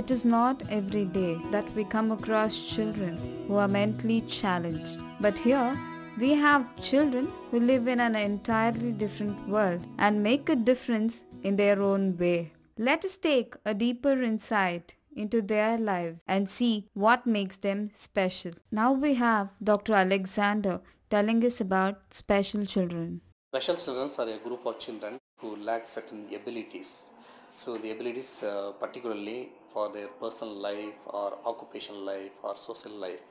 It is not every day that we come across children who are mentally challenged. But here, we have children who live in an entirely different world and make a difference in their own way. Let us take a deeper insight into their lives and see what makes them special. Now we have Dr. Alexander telling us about special children. Special children are a group of children who lack certain abilities. So the abilities uh, particularly for their personal life or occupational life or social life.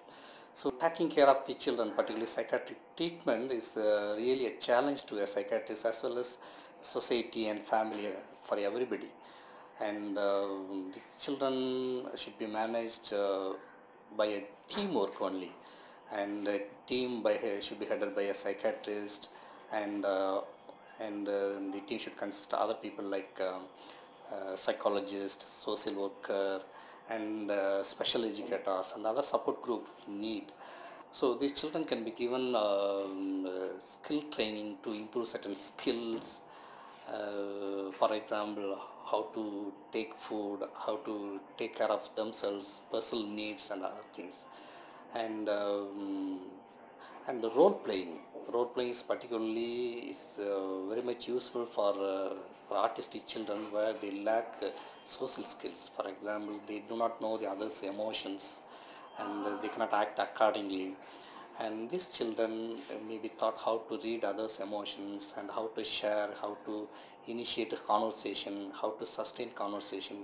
So taking care of the children, particularly psychiatric treatment is uh, really a challenge to a psychiatrist as well as society and family uh, for everybody. And uh, the children should be managed uh, by a teamwork only and a team by should be headed by a psychiatrist and uh, and uh, the team should consist of other people like um, uh, psychologist, social worker, and uh, special educators and other support group need. So these children can be given um, uh, skill training to improve certain skills. Uh, for example, how to take food, how to take care of themselves, personal needs, and other things. And um, and the role playing role playing is particularly is uh, very much useful for, uh, for autistic children where they lack uh, social skills. For example they do not know the others emotions and uh, they cannot act accordingly. And these children uh, may be taught how to read others emotions and how to share how to initiate a conversation how to sustain conversation.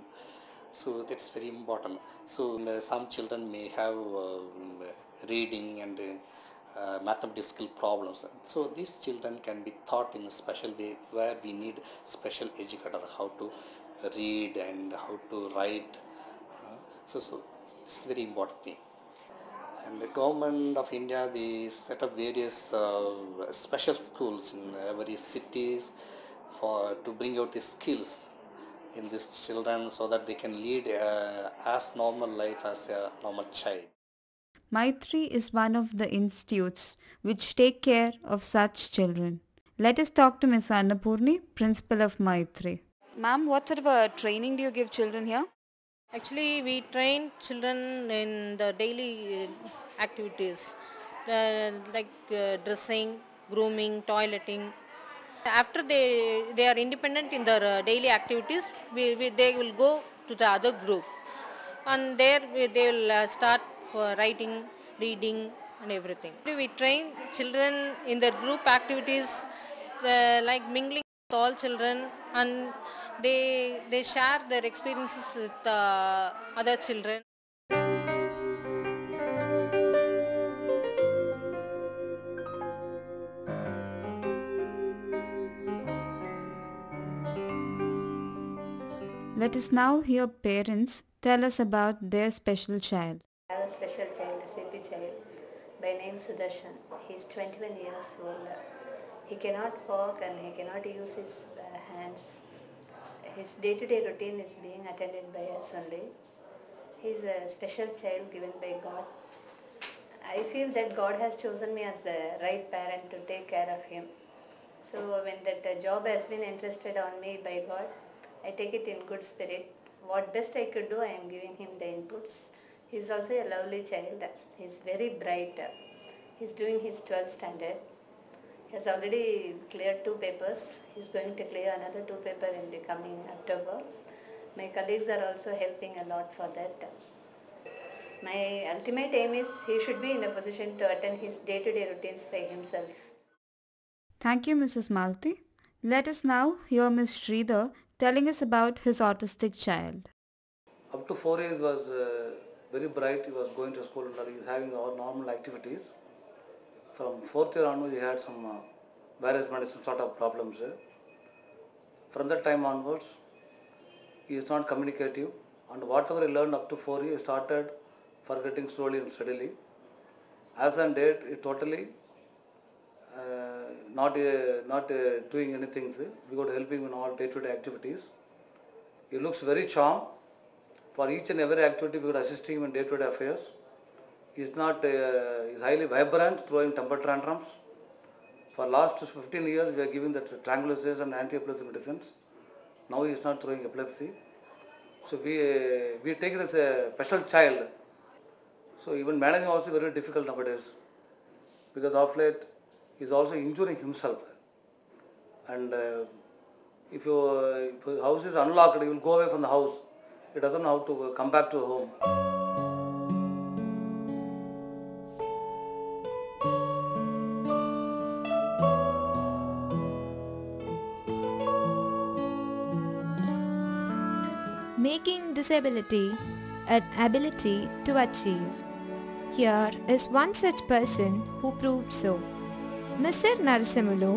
So that's very important. So uh, some children may have um, reading and uh, uh, mathematical problems. So these children can be taught in a special way where we need special educator how to read and how to write. Uh, so, so it's very important thing. And the government of India, they set up various uh, special schools in various cities for to bring out the skills in these children so that they can lead uh, as normal life as a normal child. Maitri is one of the institutes which take care of such children. Let us talk to Ms. Annapurni, principal of Maitri. Ma'am, what sort of a training do you give children here? Actually, we train children in the daily uh, activities uh, like uh, dressing, grooming, toileting. After they, they are independent in their uh, daily activities, we, we, they will go to the other group and there we, they will uh, start for writing, reading and everything. We train children in their group activities uh, like mingling with all children and they, they share their experiences with uh, other children. Let us now hear parents tell us about their special child. A special child, a CP child, by name Sudarshan. He is 21 years old. He cannot walk and he cannot use his uh, hands. His day-to-day routine is being attended by us only. He is a special child given by God. I feel that God has chosen me as the right parent to take care of him. So when that uh, job has been entrusted on me by God, I take it in good spirit. What best I could do, I am giving him the inputs. He is also a lovely child. He is very bright. He is doing his 12th standard. He has already cleared two papers. He is going to clear another two papers in the coming October. My colleagues are also helping a lot for that. My ultimate aim is he should be in a position to attend his day-to-day routines by himself. Thank you, Mrs. Malti. Let us now hear Ms. Sridhar telling us about his autistic child. Up to four years was uh, very bright. He was going to school and he was having all normal activities. From fourth year onwards, he had some uh, various medicine sort of problems. From that time onwards, he is not communicative and whatever he learned up to four years, he started forgetting slowly and steadily. As on date, he totally uh, not uh, not uh, doing anything. sir. We got to help him in all day-to-day activities. He looks very charm. For each and every activity, we could assist him in day-to-day affairs. He is not, uh, he is highly vibrant, throwing temper tantrums. For last 15 years, we are giving the tranquilizers and anti-epilepsy medicines. Now he is not throwing epilepsy. So we, uh, we take it as a special child. So even managing also very difficult nowadays because of late he's also injuring himself. And uh, if, you, if your house is unlocked, he will go away from the house. He doesn't know how to come back to home. making disability an ability to achieve. Here is one such person who proved so. Mr. Narasimulu,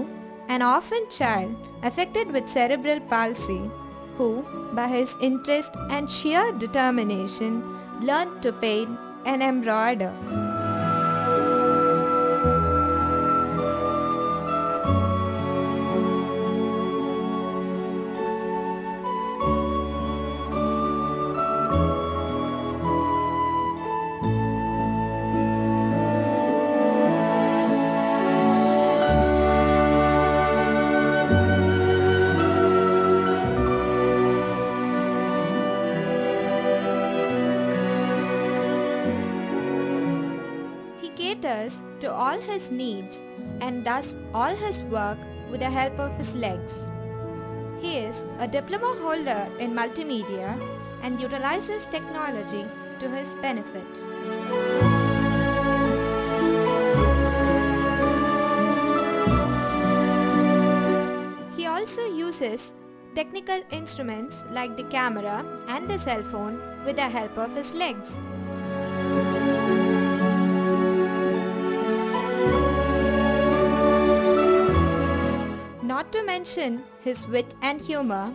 an orphan child affected with cerebral palsy, who, by his interest and sheer determination, learned to paint and embroider. To all his needs and does all his work with the help of his legs. He is a diploma holder in multimedia and utilizes technology to his benefit. He also uses technical instruments like the camera and the cell phone with the help of his legs. Not to mention his wit and humor,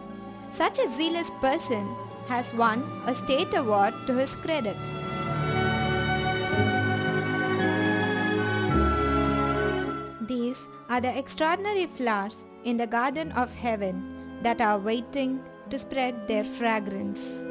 such a zealous person has won a state award to his credit. These are the extraordinary flowers in the garden of heaven that are waiting to spread their fragrance.